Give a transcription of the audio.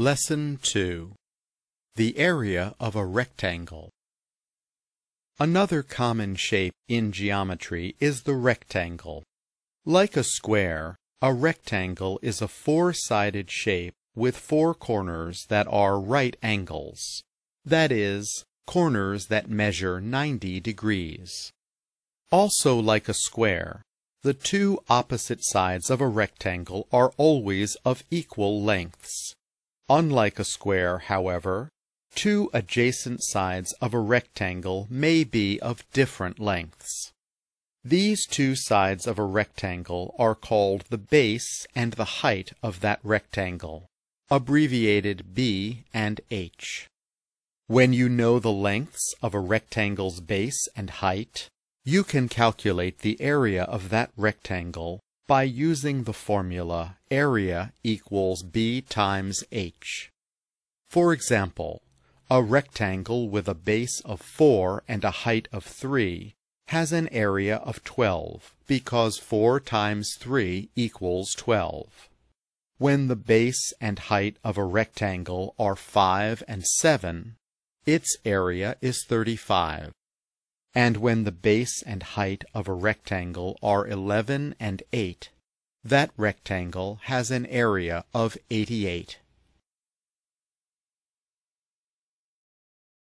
Lesson 2 The Area of a Rectangle Another common shape in geometry is the rectangle. Like a square, a rectangle is a four-sided shape with four corners that are right angles. That is, corners that measure 90 degrees. Also like a square, the two opposite sides of a rectangle are always of equal lengths. Unlike a square, however, two adjacent sides of a rectangle may be of different lengths. These two sides of a rectangle are called the base and the height of that rectangle, abbreviated b and h. When you know the lengths of a rectangle's base and height, you can calculate the area of that rectangle by using the formula area equals b times h. For example, a rectangle with a base of 4 and a height of 3 has an area of 12 because 4 times 3 equals 12. When the base and height of a rectangle are 5 and 7, its area is 35. And when the base and height of a rectangle are 11 and 8, that rectangle has an area of 88.